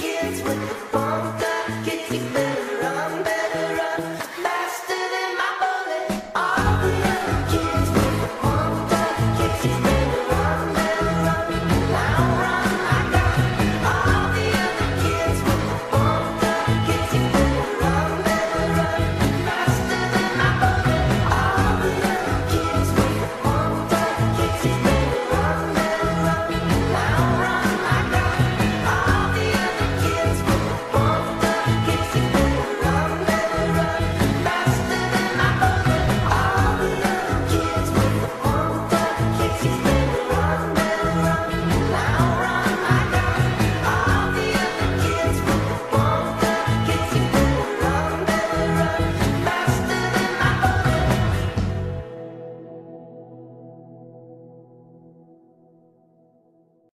kids with the you better run, better run.